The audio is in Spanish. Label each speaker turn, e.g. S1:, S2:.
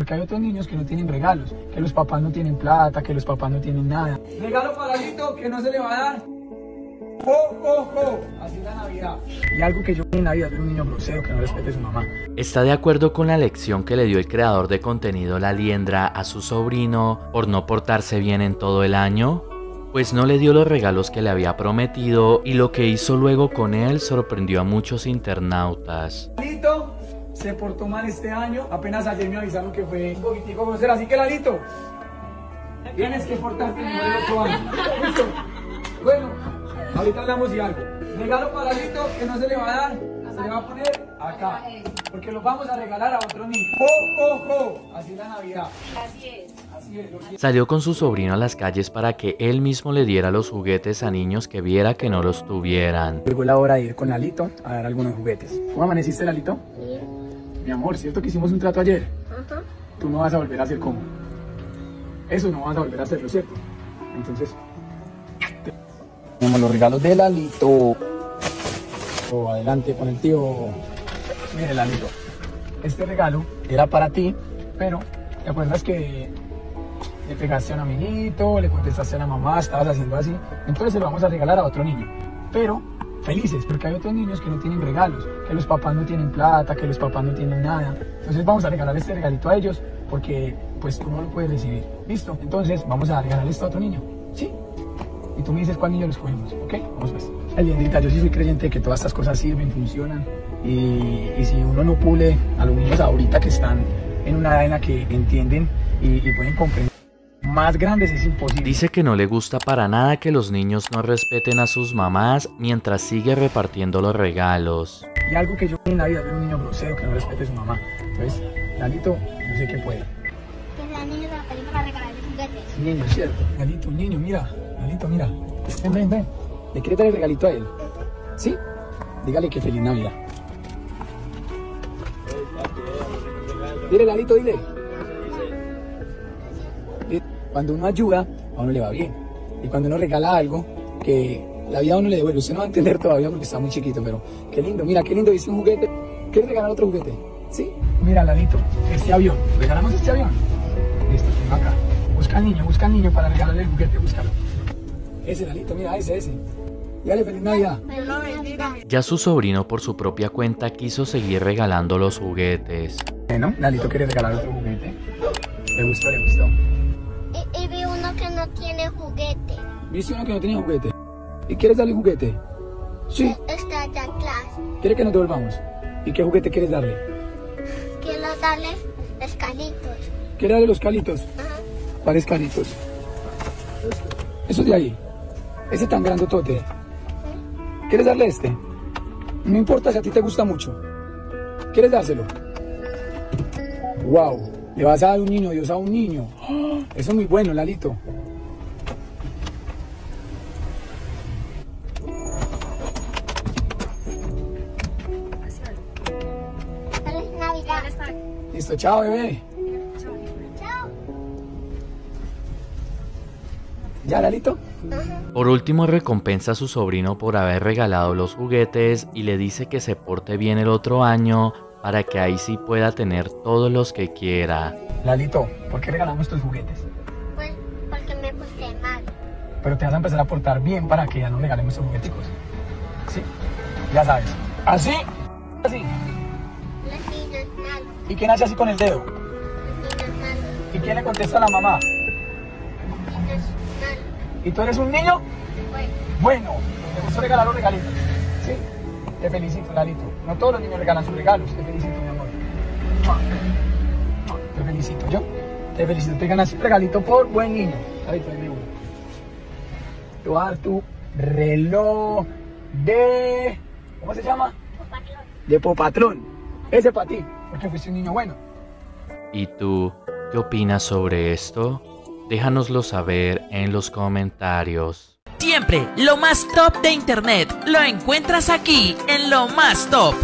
S1: Porque hay otros niños que no tienen regalos, que los papás no tienen plata, que los papás no tienen nada. Regalo para Lito que no se le va a dar. ¡Oh, oh, oh! Así es la Navidad. Y algo que yo en la vida de un niño grosero que no respete a su mamá.
S2: ¿Está de acuerdo con la lección que le dio el creador de contenido La Liendra a su sobrino por no portarse bien en todo el año? Pues no le dio los regalos que le había prometido y lo que hizo luego con él sorprendió a muchos internautas.
S1: Lalito se portó mal este año. Apenas ayer me avisaron que fue un poquitico grosero. Así que Lalito, tienes que portarte mejor el otro año. ¿Listo? Bueno, ahorita hablamos de algo. Regalo para Lalito que no se le va a dar. Se le va a poner acá. Porque lo vamos a regalar a otro niño. ¡Oh, oh, oh! Así es la Navidad.
S3: Así es.
S2: Salió con su sobrino a las calles para que él mismo le diera los juguetes a niños que viera que no los tuvieran.
S1: Llegó la hora de ir con Lalito a dar algunos juguetes. ¿Cómo amaneciste, Lalito? Mi amor, ¿cierto que hicimos un trato ayer?
S3: Ajá.
S1: Tú no vas a volver a hacer como. Eso no vas a volver a hacerlo, ¿cierto? Entonces. te- Tenemos los regalos de Lalito. O adelante con el tío. Mire, Lalito. Este regalo era para ti, pero ¿te acuerdas que le pegaste a un amiguito, le contestaste a la mamá, estabas haciendo así? Entonces se lo vamos a regalar a otro niño. Pero felices, porque hay otros niños que no tienen regalos, que los papás no tienen plata, que los papás no tienen nada. Entonces vamos a regalar este regalito a ellos porque pues tú no lo puedes recibir. ¿Listo? Entonces vamos a regalar esto a otro niño. ¿Sí? Y tú me dices cuál niño lo escogemos, ¿ok? Vamos pues. Liendrita, yo sí soy creyente de que todas estas cosas sirven, funcionan. Y, y si uno no pule a los niños ahorita que están en una edad en la que entienden y, y pueden comprender, más grandes es imposible.
S2: Dice que no le gusta para nada que los niños no respeten a sus mamás mientras sigue repartiendo los regalos.
S1: Y algo que yo en la vida de un niño grosero que no respete a su mamá. Entonces, Lalito, no sé qué puede.
S3: Que sea niño de la película para regalarle juguetes.
S1: Niño, ¿cierto? Lalito, un niño, mira. Lalito, mira. Ven, ven, ven. ¿Le quiere dar el regalito a él? ¿Sí? Dígale que feliz Navidad. Dile, Lalito, dile. Cuando uno ayuda, a uno le va bien. Y cuando uno regala algo, que la vida a uno le devuelve. Usted no va a entender todavía porque está muy chiquito, pero qué lindo. Mira, qué lindo. Dice un juguete. ¿Quieres regalar otro juguete? ¿Sí? Mira, Lalito, este avión. ¿Regalamos este avión? Listo, tengo acá. Busca al niño, busca al niño para regalarle el juguete, búscalo. Ese, Lalito, mira, ese, ese. Dígale feliz Navidad.
S2: Ya su sobrino por su propia cuenta quiso seguir regalando los juguetes.
S1: Bueno, Lalito quiere regalar otro juguete. Le gustó, le gustó.
S3: Y, y vi uno que no tiene juguete.
S1: ¿Viste uno que no tenía juguete? ¿Y quieres darle juguete? Sí.
S3: Está allá en clase.
S1: ¿Quiere que nos devolvamos? ¿Y qué juguete quieres darle?
S3: Quiero darle escalitos.
S1: ¿Quiere darle los calitos?
S3: Ajá.
S1: ¿Cuáles calitos? Esos de ahí. Ese tan grandotote. ¿Quieres darle este? No importa si a ti te gusta mucho. ¿Quieres dárselo? Wow. Le vas a dar un niño, Dios a un niño. Eso es muy bueno, Lalito. Listo, chao, bebé. ¿Ya, Lalito?
S2: Por último recompensa a su sobrino por haber regalado los juguetes y le dice que se porte bien el otro año para que ahí sí pueda tener todos los que quiera.
S1: Lalito, ¿por qué regalamos tus juguetes?
S3: Pues porque me porté mal.
S1: Pero te vas a empezar a portar bien para que ya no regalemos tus jugueticos. ¿Sí? Ya sabes. ¿Así? Así.
S3: Malos.
S1: ¿Y quién hace así con el dedo? ¿Y quién le contesta a la mamá? ¿Y tú eres un niño?
S3: Bueno.
S1: Bueno, te gustó regalar los regalitos. ¿Sí? Te felicito, Lalito. No todos los niños regalan sus regalos. Te felicito, mi amor. Te felicito, ¿yo? Te felicito. Te ganas un regalito por buen niño. Lalito, dime uno. Te a tu reloj de... ¿Cómo se llama?
S3: Patrón.
S1: De Popatrón. Ese para ti, porque fuiste un niño bueno.
S2: ¿Y tú qué opinas sobre esto? Déjanoslo saber en los comentarios.
S4: Siempre lo más top de internet lo encuentras aquí en lo más top.